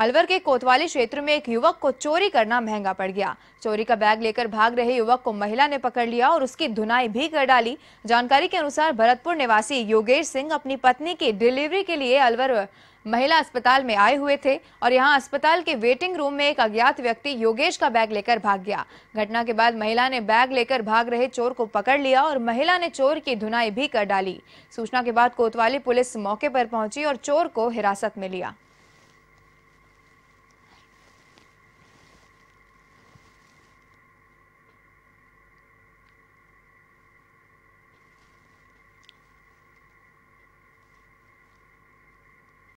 अलवर के कोतवाली क्षेत्र में एक युवक को चोरी करना महँगा पड़ गया। चोरी का बैग लेकर भाग रहे युवक को महिला ने पकड़ लिया और उसकी धुनाई भी कर डाली। जानकारी के अनुसार भरतपुर निवासी योगेश सिंह अपनी पत्नी की डिलीवरी के लिए अलवर महिला अस्पताल में आए हुए थे और यहाँ अस्पताल के वेटिंग रूम में एक अज्ञात व्यक्ति योगेश का बैग लेकर भाग गया। घटना के बाद महिला ने बैग लेकर भाग रहे चोर को पकड़ लिया और महिला ने चोर की धुनाई भी कर डाली। सूचना के बाद कोतवाली पुलिस मौके पर पहुँची और चोर को हिरासत में लिया।